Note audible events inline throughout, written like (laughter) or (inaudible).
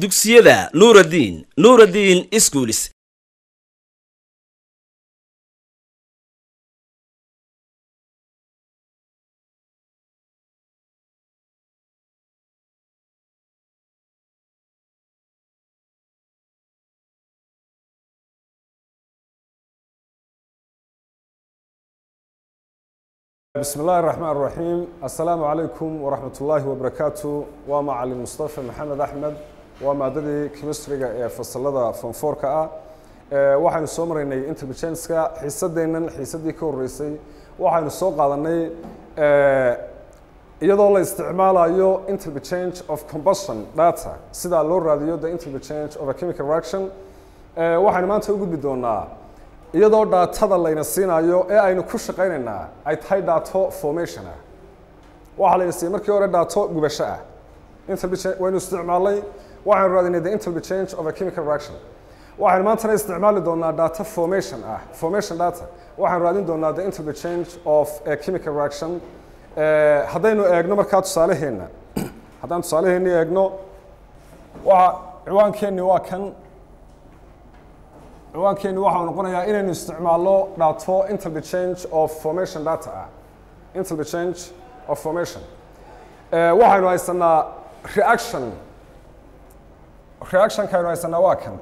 dugsiyada nuuraddiin nuuraddiin iskuulis بسم الله الرحمن الرحيم السلام عليكم ورحمة الله وبركاته ومعلم مصطفى محمد أحمد waa maadadii chemistryga ee fasalada fonfoorka ah. Waxaynu soo maraynay intermigenska xiisadeennan xiisadii ka horreysay. Waxaynu soo qaadanay iyadoo la isticmaalayo interchange of combustion data sidaa loo raadiyo the interchange of a chemical reaction. Waxaynu maanta u gudbi doonaa iyadoo dhaatada layna siinayo ee aynu ku shaqaynaynaa ay tahay dhaato formation ah. Waxaa layna siiyey markii hore dhaato gubasho ah. Interwaynu isticmaalay waxaynu raadinay the interchange of a chemical reaction. Waxaynu maantana isticmaali doonaa data formation ah formation data. Waxaynu raadin doonaa the interchange of a chemical reaction. Haddaynu eegno markaa tusaaleheenna (clears throat) haddaan tusaaleheenni eegno waxa ciwaankeenni waa kan ciwaankeeni waxau noqonayaa inaynu isticmaalno dhaato interchange of formation data ah interchange of formation. Waxaynu haysanaa reaction reactionkaynu haysanaa waa kan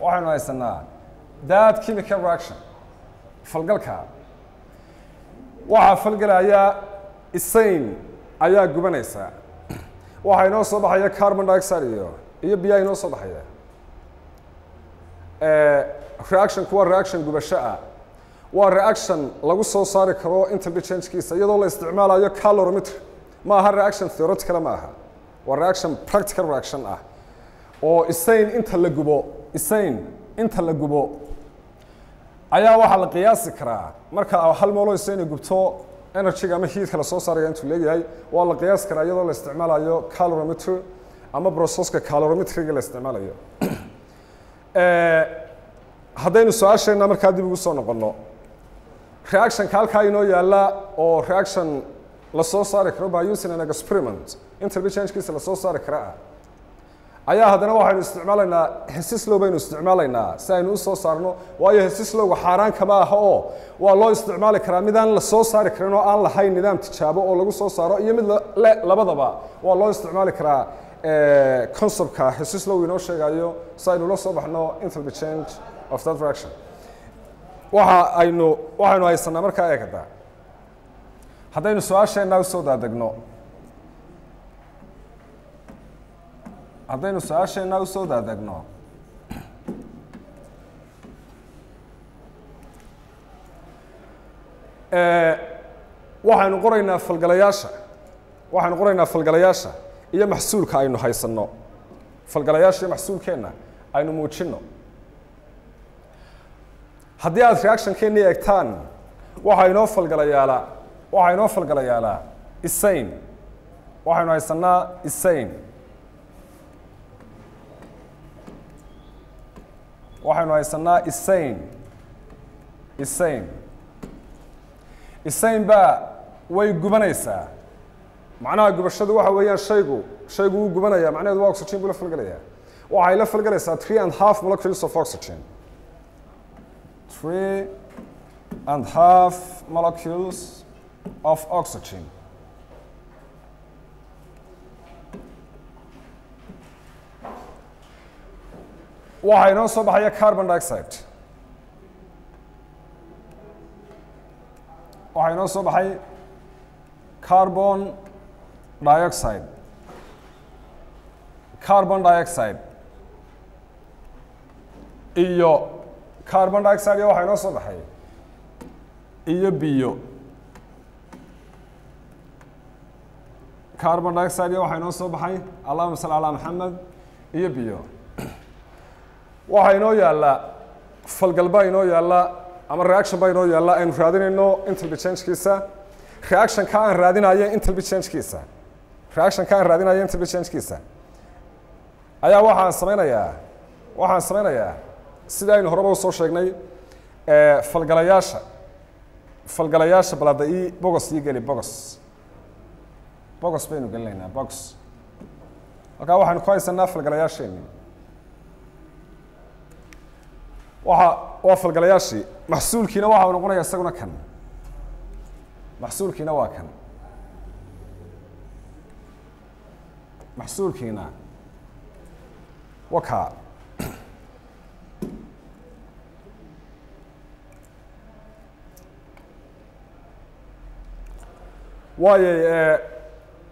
waxaynu haysanaa that chemical reaction. Falgalka waxaa falgelaya isayn ayaa gubanaysa. Waxaa inoo soo baxaya carbon dioxide iyo iyo biyaa inoo soo baxaya. Reactionku waa reaction gubasho ah. Waa reaction lagu soo saari karo interchangekiisa iyadoo la isticmaalayo calorimeter ma aha reaction theoretical ma aha waa reaction practical reaction ah. Oo isayn inta la gubo isayn inta la gubo ayaa waxaa la qiyaasi karaa. Marka hal moolo isayna gubto energyga ama heatka la soo saaraya intuu leeyahay waa la qiyaasi karaa iyadoo la isticmaalayo calorimeter ama broceska calorimetriga la isticmaalayo (clears throat) haddaynu su'aasheenna markaa dib ugu soo noqonno. Reactionka halkaa inoo yaalla oo reaction la soo saari karo by using an experiment interchangekiisa la soo saari kara ah ayaa haddana waxaynu isticmaalaynaa hesislow baynu isticmaalaynaa si aynu u soo saarno waayo hesislowga xaaraan kama aha oo waa loo isticmaali karaa mid aan la soo saari karin oo aan lahayn nidaam tijaabo oo lagu soo saaro iyo mid le labadaba waa loo isticmaali karaa conceptka hesislow inoo sheegayo si aynu la soo baxno interchange of that reaction waxa aynu waxaynu haysanaa markaa eegada haddaynu su'aasheenna u soo daadegno haddaynu su'aasheenna u soo daadegno waxaynu qoraynaa falgalayaasha. Waxaynu qoraynaa falgalayaasha iyo maxsuulka aynu haysanno. Falgalayaasha iyo maxsuulkeenna aynu muujinno. Haddii aad reactionkeennii eegtaan waxaa inoo falgalayaalaa waxaa inoo falgalayaalaa isayn waxaynu haysanaa isayn waxaynu haysanaa isayn isayn isayn baa way gubanaysaa macnaha gubashadu waxa weeyaan shaygu shaygu wuu gubanaya macnaheedu waa oxygen buu la falgelaya waxay la falgelaysaa three and half molecules of oxygen. Three and half molecules of oxygen. Waxaa inoo soo baxaya carbon dioxide? Waxaa inoo soo baxay carbon dioxide? Carbon dioxide. Iyo carbon dioxide iyo waxaa inoo soo baxay iyo biyo carbon dioxide iyo waxaa inoo soo baxay. Allahuma salli calaa maxamed iyo biyo. Waxaa inoo yaalla falgal baa inoo yaalla ama reaction baa inoo yaalla aynu raadinayno interchangekiisa reactionka aan raadinayo interchangekiisa reactionka aan raadinayo interchangekiisa ayaa waxaan samaynayaa waxaan samaynayaa sida aynu horeba u soo sheegnay falgalayaasha. Falgalayaasha balada i bogos ii geli bogos box baynu gelinaynaa box halkaa waxaynu ku haysanaa falgalayaasheeni waxa waa falgalayaashii maxsuulkiina waxa uu noqonaya isaguna kan. Maxsuulkiina waa kan. Maxsuulkiina waa kaa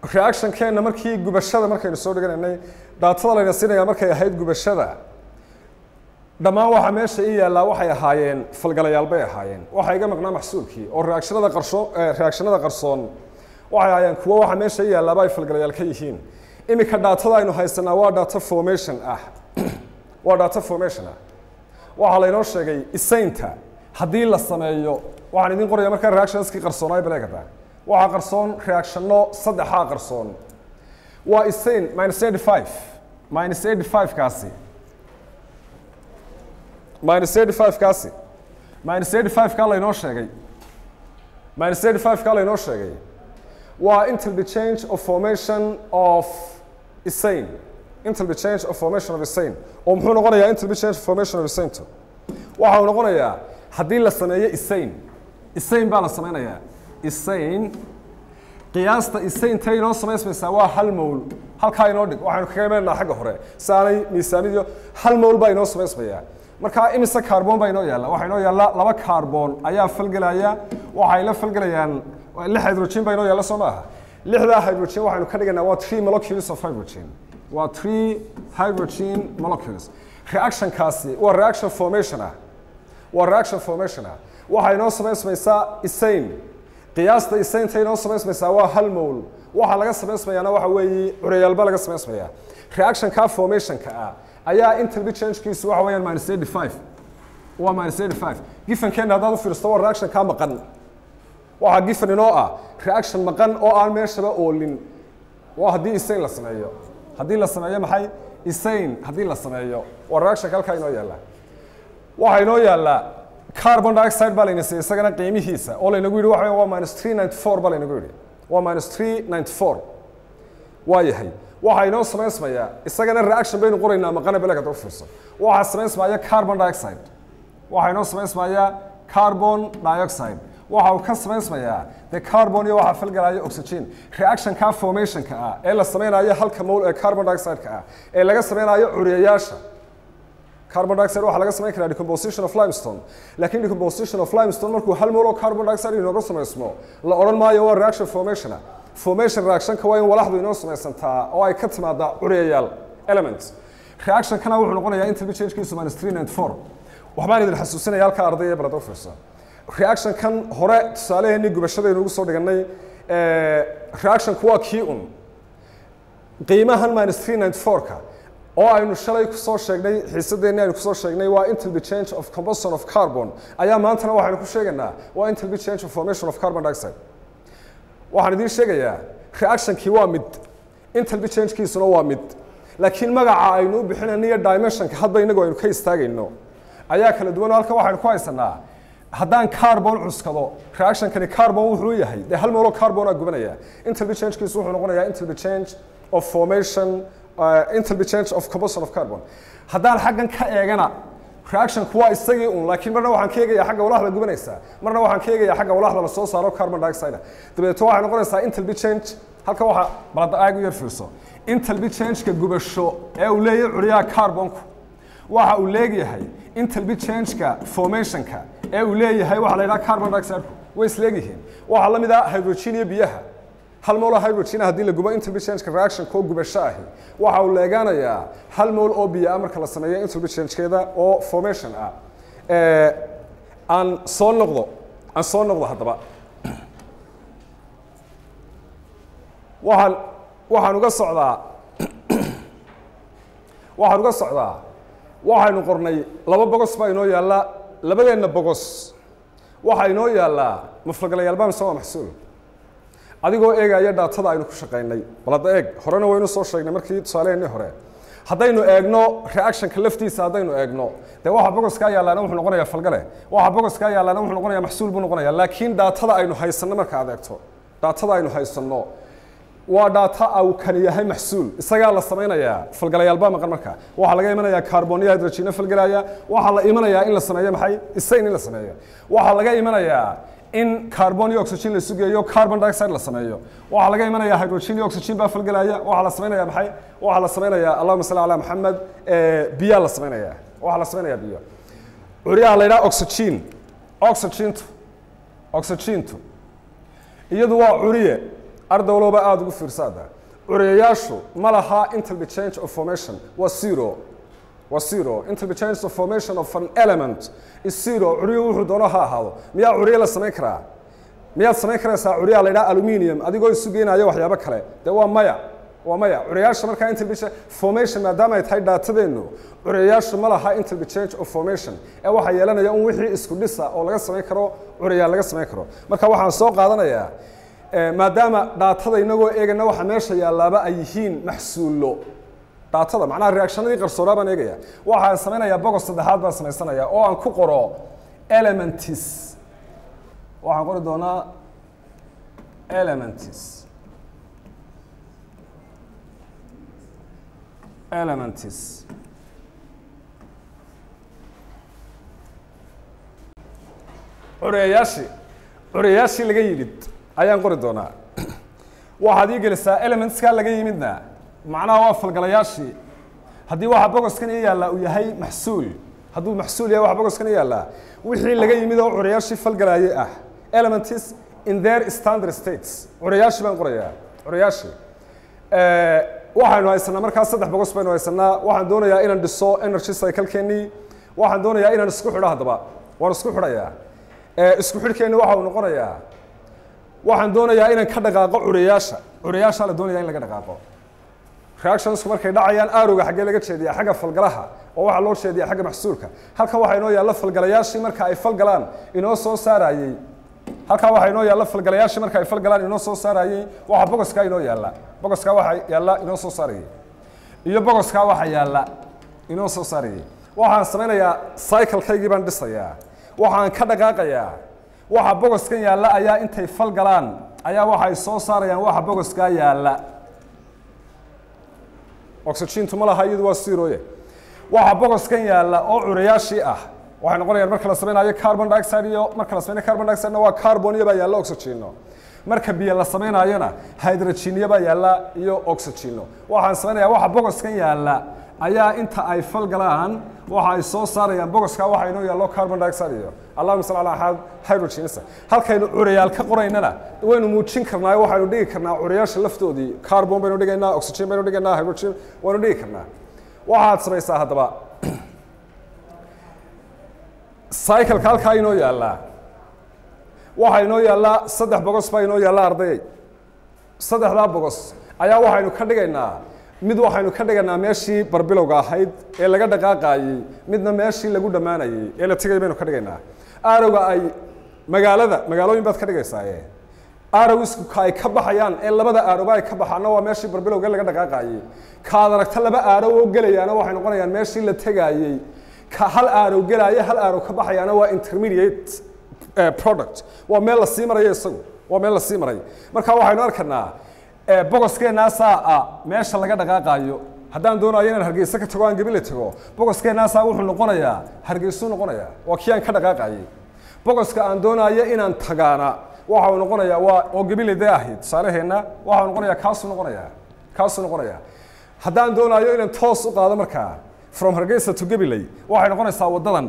waayo reactionkeena markii gubashada markaynu soo dhiganaynay daatada layna siinaya markay ahayd gubashada dhammaan waxa meesha ii yaallaa waxay ahaayeen falgalayaal bay ahaayeen. Waxaa iga maqnaa maxsuulkii oo reactionada qarso reactionada qarsoon waxay ahaayeen kuwo waxa meesha ii yallaaba ay falgalayaal ka yihiin. Iminka daatada aynu haysanaa waa data formation ah. (clears throat) Waa data formation ah. Waxaa laynoo sheegay isaynta haddii la sameeyo waxaan idin qoraya markaa reactionskii qarsoonaay baleegada waxaa qarsoon reactionno saddexaa qarsoon. Waa isayn minus eighty five minus eighty five kaasi. Minus eighty five kaasi. Minus eighty five kaa laynoo sheegay. Minus eighty five kaa laynoo sheegay. Waa interbe change of formation of isain interbe change of formation of isain oo muxuu noqonayaa interbe change of formation of isainto waxa uu noqonayaa haddii la sameeyo isain isain baa la sameynayaa isain qiyaasta isaintay inoo samaysmaysaa waa hal mowl. Halkaa inoo dhig waxaynu kaga imananaa xagga hore. Si aanay miisaanidio hal mowl baa inoo samaysmayaa markaa imise carbon baa inoo yaalla. Waxaa inoo yaalla laba carbon ayaa falgelaya waxay la falgelayaan lix hydrogen baa inoo yaalla soo maaha? Lixdaa hydrogen waxaynu ka dhiganaa waa three molecules of hydrogen. Waa three hydrogen molecules. Reactionkaasi waa reaction formation ah waa reaction formation ah waxay inoo samaysmaysaa isain qiyaasta isaynta inoo samaysmaysaa waa hal mowl. Waxaa laga samaysmayaana waxa weeye cureyaalba laga samaysmayaa reactionka formationka ah ayaa changekiisu waxa weeyaan minus eighty five waa minus eighty five gifankeena haddaad u fiirsato waa reaction kaa maqan. Waxaa gifan inoo ah reaction maqan oo aan meeshaba oolin. Waa haddii isain la sameeyo. Haddii la sameeyo maxay? Isain haddii la sameeyo. Waa reactionka halkaa inoo yaalla. Waxaa inoo yaallaa carbon dioxide baa layna siiyey isagana qiimihiisa. Oo laynagu yidhi waxa waa minus three ninety four baa laynagu yidhi. Waa minus three ninety four. Waa waxaa inoo samaysmayaa isagana reaction baynu qoraynaa maqana beleka u fiirso. Waxaa samaysmaya carbon dioxide. Waxaa inoo samaysmaya carbon dioxide. Waxa uu ka samaysmayaa de carbon iyo waxaa falgalaya oxygen. Reactionka formationka ah ee la sameynayo halka mowl ee carbon dioxide-ka ah ee laga sameynayo curiyayaasha carbon dioxide waxaa laga samayn karaa decomposition of limestone. Laakiin decomposition of limestone markuu hal mool oo carbon dioxide inooga samaysmo la odhan maayo waa reaction formation formation reactionka waa in walaxdu inoo samaysantaa oo ay ka timaadaa curiyayaal elements. Reactionkana wuxuu noqonayaa interbe changekiisu minus three ninety four. Waxbaan idin xasuusinaya halka u fiirsa reactionkan hore tusaaleheenii gubashadaynu ugu soo dhiganay reactionku waa kii un qiimahan minus three ninety four-ka oo aynu shalay ku soo sheegnay xiisadeenni aynu ku soo sheegnay waa interbe change of combustion of carbon. Ayaa maantana waxaynu ku sheegaynaa waa interbe change of formation of carbon dioxide. Waxaan idiin sheegayaa reactionkii waa mid interbe changekiisuna waa mid. Laakiin magaca aynu u bixinayno dimensionka hadba inagu aynu ka istaagayno ayaa kala duwan. Halkan waxaynu ku haysanaa haddaan carbon cuskado reactionkani carbon wuxuu yahay. Dee hal mooloo carbonaa gubanaya interbe changekiisu wuxuu noqonayaa interbe change of formation uh, interbe change of combustion of carbon. Haddaan xaggan ka eegana reactionku waa isagii un laakiin marna waxaan ka eegayaa xagga walaxda gubanaysa. Marna waxaan ka eegayaa xagga walaxda la soo saaro carbon dioxide dabeeto waxay noqonaysaa interbe change halka waxa balada aag u yar fiirso. Interbe changeka gubasho ee uu leeyahay curiyaha carbonku. Waxa uu leegyahay interbe changeka formationka ee uu leeyahay waxa la yidhaha carbon dioxide way isleegyihiin waxaa la mid ah hydrogen iyo biyaha hal mool oo hydrogen haddii la gubo interbe changeka reaction koo gubasho ahi waxa uu leegaanayaa hal mool oo biyo ah marka la sameeyo interbe changekeeda oo formation ah. Aan soo noqdo aan soo noqdo haddaba. Waxaan waxaan uga socdaa (clears throat) waxaan uga socdaa waxaynu qornay laba bogos baa inoo yaalla labadeenna bogos. Waxaa inoo yaallaa maflagalayaalbaa mise waa maxsuul adigoo eegaya dhaatada aynu ku shaqaynay. Bal hadda eeg horena waynu soo sheegnay markii tusaaleheenii hore. Haddaynu eegno reactionka laftiisa haddaynu eegno. Dee waxa bogoskaa yaalaana wuxuu noqonayaa falgale. Waxa bogoskaa yaalaana wuxuu noqonayaa maxsuul buu noqonayaa. Laakiin dhaatada aynu haysanno marka aad eegto. Dhaatada aynu haysanno. Waa data au kani yahay maxsuul. Isagaa la samaynayaa falgalayaal baa maqan marka. Waxaa laga imanayaa carboniya hydrogena falgalaya. Waxaa la imanayaa in la sameeyo maxay? Isayn in la sameeyo. Waxaa laga imanayaa in carbon iyo oxygen la sugeeyo carbon dioxide la sameeyo. Waxaa laga imanayaa hydrogen iyo oxygen baa falgalaya waxaa la samaynayaa maxay? Waxaa la samaynayaa allahuma salli calaa maxamed biyaa la samaynayaa waxaa la samaynayaa biyo curyaha la yidhaha oxygen. Oxygentu oxygentu iyadu waa curiye ardowlooba aada ugu fiirsaada curiyayaashu ma laha interchange of formation waa zero waa zero. Interchange of formation of an element is zero. Curiyo wuxuu doono ha ahaado miyaa curiye la samayn karaa miyaad samayn karaysaa curyaha la aluminium. Adigoo isu geenaya waxyaabo kale. Dee waa maya. Waa maya curiyayaasha markaa interchange formation maadaama ay tahay daatadeennu curiyayaashu ma laha interchange of formation. Ee waxaa yeelanaya un wixii isku dhisa oo laga samayn karo curiyaal laga samayn karo marka waxaan soo qaadanayaa maadaama dhaatada inagoo eegana waxa meesha yaalaaba ay yihiin maxsuullo dhaatada macnaha reactionadii qarsoonaa baan eegaya. Waxaan samaynayaa bogos saddexaad baan samaysanaya oo aan ku qoro elementis waxaan qori doonaa elementis elementis curiyayaashii curiyayaashii laga yimid ayaan qori doonaa. Waxaad ii gelisaa elementskaa laga yimidna macnaha waa falgalayaashii haddii waxa bogoskan ii yaallaa uu yahay maxsuul hadduu maxsuul yahay waxa bogoskan ii yaallaa wixii laga yimid oo curiyaashii falgalaayay ah elements in their standard states. Curiyaashii baan qorayaa curiyaashii waxaynu haysanaa markaa saddex bogos baynu haysanaa. Waxaan doonayaa inaan dhiso energy cycle-keenii. Waxaan doonayaa inaan isku xidho haddaba. Waan isku xidhayaa. Isku xidhkeenni waxa uu noqonayaa. Waxaan doonayaa inaan ka dhaqaaqo curiyaasha curiyaashaa la doonaya in laga dhaqaaqo reactionsku markay dhacayaan aarowga xaggee laga jeediyaa xagga falgalaha oo waxaa loo jeediyaa xagga maxsuulka halkan waxaa inoo yaalla falgalayaashii marka ay falgalaan inoo soo saarayey halkan waxaa inoo yaalla falgalayaashii marka ay falgalaan inoo soo saarayey waxaa bogoskaa inoo yaalla. Bogoskaa waxaa yaalla inoo soo saarayey iyo bogoskaa waxaa yaalla inoo soo saarayey waxaan samaynayaa cycle-kaygii baan dhisayaa. Waxaan ka dhaqaaqayaa. Waxa bogoskan yaalla ayaa intay fal galaan ayaa waxay soo saarayaan. Waxa bogoskaa yaalla oxygentu ma laha iyadu waa siroye waxa bogoskan yaalla oo curayaashii ah. Waxay noqonayaan marka la samaynayo carbon dioxide iyo marka la samaynayo carbon dioxide waa carbon baa yaalla oxygeno marka biyo la samaynayona hydrogeniyo baa yaalla iyo oxygeno waxaan samaynayaa waxa bogoskan yaalla ayaa inta ay fal galaan ay soo saarayaan bogoskaa waxa inoo yaallo carbon dioxide iyo allahuma salli ala axad hydrogenisa halkaynu curayaal ka qoraynana waynu muujin karnaa waxaynu dhigi karnaa curayaasha laftoodii carbon baynu dhigaynaa oxygen baynu dhigaynaa hydrogen waynu dhigi karnaa. Waxaad samaysaa haddaba (clears throat) cycleka halkaa inoo yaallaa waxaa inoo yaallaa saddex bogos baa inoo yaalla ardayay saddexdaa bogos ayaa waxaynu ka dhigaynaa mid waxaynu ka dhiganaa meeshii barbilowga ahayd ee laga dhaqaaqayey midna meeshii lagu dhammaanayey ee la tegay baynu ka dhigaynaa. Aarowga ay magaalada magaalooyin baad ka dhigaysaaye. Arowisku ka ay ka baxayaan ee labada aaroba ay ka baxaana waa meeshii barbilowga laga dhaqaaqayey kaad aragta laba aarow oo gelayaana waxay noqonayaan meeshii la tegaayey ka hal aarow gelaaye hal aarow ka baxayaana waa intermediate product. Waa meel la sii marayo isagu waa meel la sii maray. Marka waxaynu arkanaa bogoskeenaasaa ah meesha laga dhaqaaqaayo? Haddaan doonayo inaan hargeysa ka tago aan gebile tago. Bogoskeenaasaa wuxuu noqonayaa hargeysuu noqonayaa. Waa kii ka dhaqaaqayay bogoska aan doonayo inaan tagaana waxa uu noqonayaa waa oo gebile dee ahayd. Tusaaleheenna waxa uu noqonayaa kaasuu noqonayaa. Kaasuu noqonayaa. Haddaan doonayo inaan toos u qaado markaa from hargeysa to gabiley waxay noqonaysaa waddadan.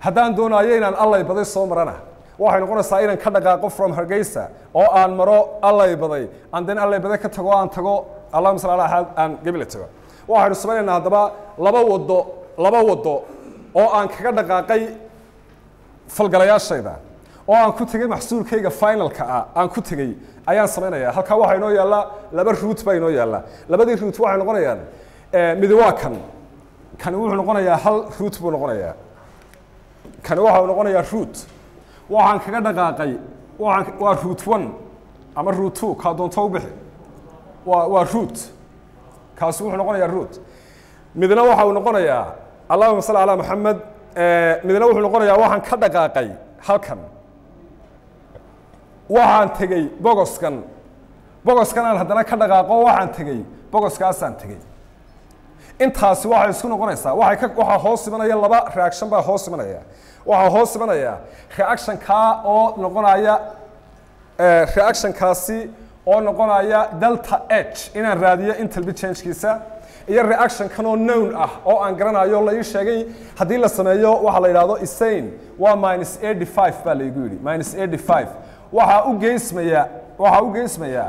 Haddaan doonayo inaan allay baday soo marana waxay noqonaysaa inaan ka dhaqaaqo from hargeysa oo aan maro allay baday aan den ka tago aan tago allahuma sal ala axad aan gebile tago. Waxaynu samaynaynaa haddaba laba waddo laba waddo oo aan kaga dhaqaaqay falgalayaashayda oo aan ku tegey maxsuulkayga finalka ah aan ku tegey ayaan samaynaya halkaa waxaa inoo yaallaa laba ruut baa inoo yaallaa labadii ruut waxay noqonayaan midi waa kan kani wuxuu noqonayaa hal ruut buu noqonayaa. Kani waxa uu noqonayaa ruut waxaan kaga dhaqaaqay waa root one ama root two kaa u bixi waa waa kaasi wuxuu noqonayaa root. Midna waxa uu noqonayaa allahuma salli calaa maxamed midna wuxuu noqonayaa waxaan ka dhaqaaqay halkan. Waxaan tegey bogoskan. Bogoskan haddana ka dhaqaaqo waxaan tegey bogoskaasaan tegey intaasi waxay isku noqonaysaa. Waxaa hoos imanaya laba reaction baa hoos imanaya. Waxaa hoos imanaya reactionkaa oo noqonaya eh, reactionkaasi oo noqonaya delta h inaan raadiyo intalbi changekiisa iyo reactionkan oo known ah oo aan garanayo la ii sheegay. Haddii la sameeyo waxaa la yidhahdo isane waa minus 85 baa laygu yidhi minus 85 waxaa u geysmaya waxaa u geysmaya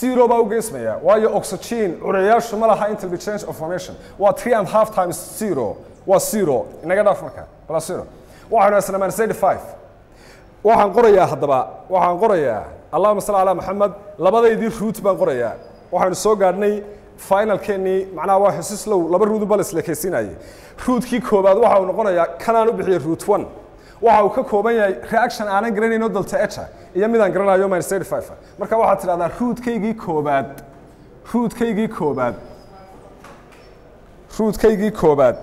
zero baa u geysmaya waayo oxygen? Curayaashu ma laha intalbi change of formation. Waa three and half times zero? Waa zero? Inaga dhaaf marka plus zero waxaynu haysana minus 85 waxaan qorayaa haddaba waxaan qorayaa allahuma salli calaa maxamed labadaydii ruut baan qorayaa waxaynu soo gaadhnay finalkeennii macnaha waa hesislow laba ruudu baa la islekaysiinayay ruutkii koobaad waxa uu noqonayaa kanaan u bixiyey root one waxa uu ka kooban yahay reaction aanan garanayno delta echa. Iyo midaan garanayo minus 85 marka waxaad tidhahdaa ruutkaygii koobaad ruutkaygii koobaad ruutkaygii koobaad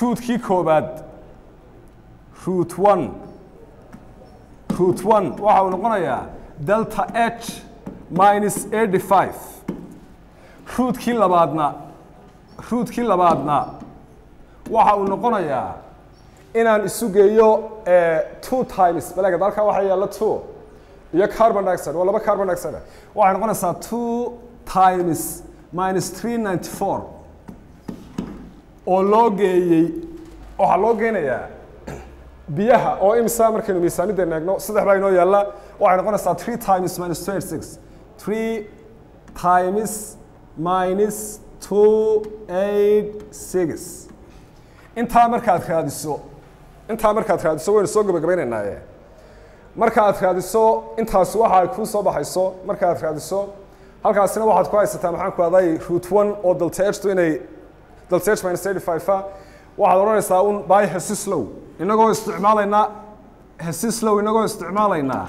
ruutkii koobaad root one root one waxa uu noqonayaa delta h minus 85 ruutkii labaadna ruutkii labaadna waxa uu noqonayaa inaan isu geeyo eh, two times. Balaga dalka waxaa yaalla two. Iyo carbon dioxide waa laba carbon dioxide. Waxay noqonaysaa two times minus 394 oo loo geeyey waxaa loo geynayaa biyaha oo imisa markaynu miisaanideen eegno saddex baa inoo yaalla. Waxay noqonaysaa three times minus twenty six three times minus two eight six intaa markaad raadiso intaa markaad raadiso waynu soo gabagabaynaynaaye. Markaad raadiso intaasi waxa ay kuu soo baxayso. Markaad raadiso halkaasina waxaad ku haysataa maxaan ku aday root one oo h inay h minus 85 waxaad odhanaysaa un by hesislow inagoo isticmaalaynaa hesislow inagoo isticmaalaynaa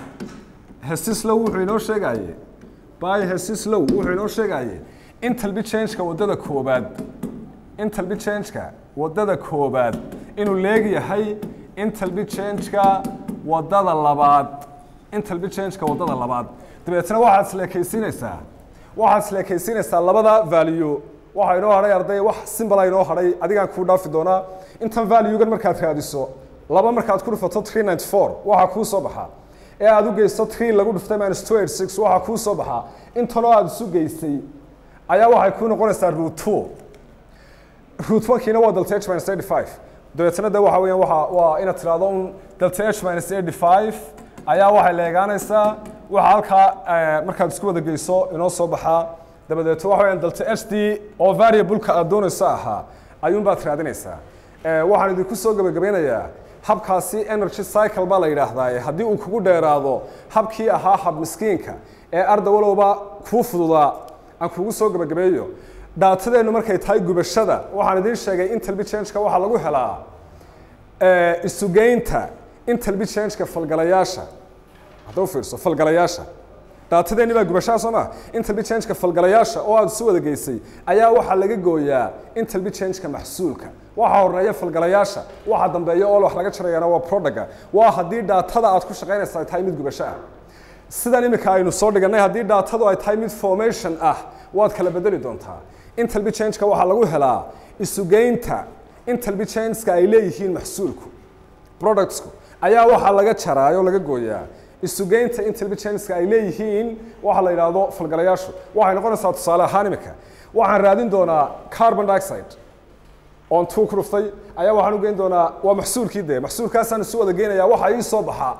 hesislow wuxuu inoo sheegaye by hesislow wuxuu inoo sheegaye intalbi changeka waddada koobaad intalbi changeka waddada koobaad inuu leegyahay intalbi changeka waddada labaad. Intalbi changeka waddada labaad. Dabeetna waxaad isleekaysiinaysaa waxaad isleekaysiinaysaa labada value. Waxaa inoo hadhay arday wax simbala inoo hadhay adigaan kuu dhaafi doonaa. Intan valuegan markaad raadiso laba markaad ku dhufato 394 waxaa kuu soo baxaa ee aad u geysto 3 lagu dhuftay minus 286 waxaa kuu soo baxaa intanoo aad isu geysay ayaa waxay kuu noqonaysaa root 2 root 1kiina waa delta h minus 85 dabeetna de waxa weeyaan waa waa inaad tiraahdo un delta h minus 85 ayaa waxay leegaanaysaa waxa halkaa eh, markaad isku wada geyso inoo soo baxaa dabadeeto waxa weyaan delta h d oo variableka aad doonayso ahaa ayuunbaad raadinaysaa. Eh, waxaan idinku soo gebagabeynayaa habkaasi energy cycle baa la yidhaahdaa haddii uu kugu dheeraado habkii ahaa hab miskiinka ee arda walowba kuu fududaa. Aan kugu soo gebagabeeyo dhaatadeennu markay tahay gubashada waxaan idiin sheegay intalbi changeka waxaa lagu helaa. Isugeynta intalbi changeka falgalayaasha. Hadda u fiirso falgalayaasha. Dhaatadeenni baa gubashaa soo maa intalbi changeka falgalayaasha oo aad isu wada ayaa waxaa laga gooyaa intalbi changeka maxsuulka. Waxaa horneeya falgalayaasha waxa dambeeya oo wax laga jarayana waa producga waa haddii dhaatada aad ku shaqaynaysa ay tahay mid gubasho ah. Sidan imika aynu soo dhigannay haddii dhaatadu ay tahay mid formation ah waad kala bedeli doontaa intalbi changeka waxaa lagu helaa isugeynta. Intalbi changeka ay leeyihiin maxsuulku productsku ayaa waxaa laga jaraa oo laga gooyaa. Isugeynta intelligenska ay leeyihiin waxa la yidhaahdo falgalayaashu. Waxay noqonaysaa tusaale ahaan imika waxaan raadin doonaa carbon dioxide oon tuu ku dhuftay. Ayaa waxaan u geyn doonaa waa maxsuulkii dee. Maxsuulkaasaan isu wada geynayaa waxa ii soo baxaa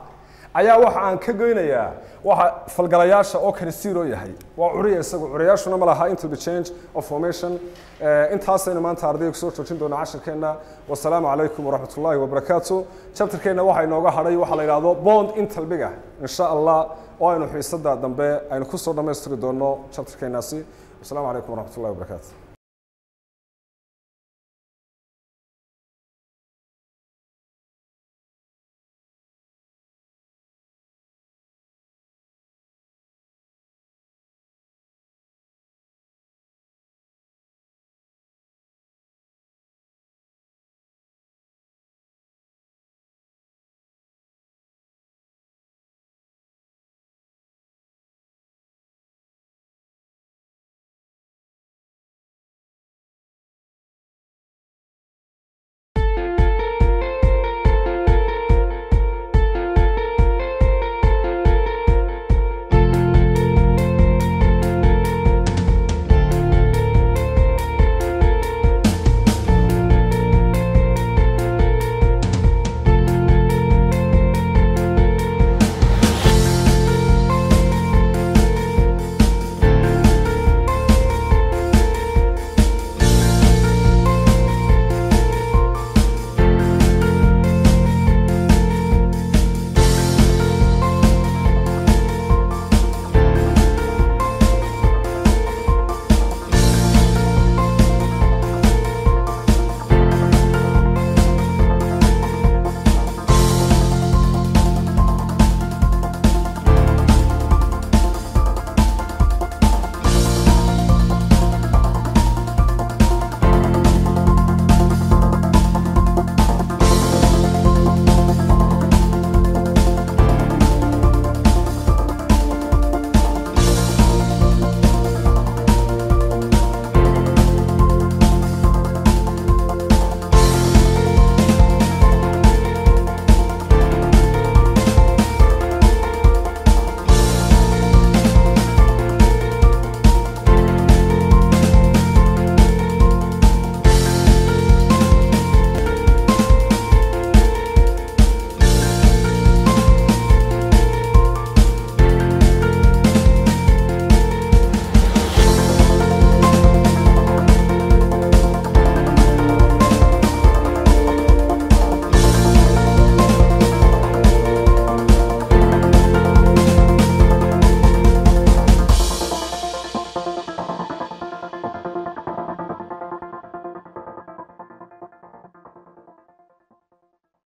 ayaa waxa aan ka goynayaa waxa falgalayaasha oo kale zero yahay. Waa curiya isagu curiyaashuna ma laha intel change of formation. Eh, intaasaynu maanta ardayga ku soo joojin doonaa cashirkeenna wasalaamu calaykum waraxmat ullaahi wabarakaatu. Chapterkeenna waxaa inooga hadhay waxaa la yidhaahdo bond intelbiga insha allah oo aynu xiisada dambe aynu ku soo dhammaystiri doono chapterkeennaasi. Wasalaamu calaykum waraxmat ullahi wabarakaatu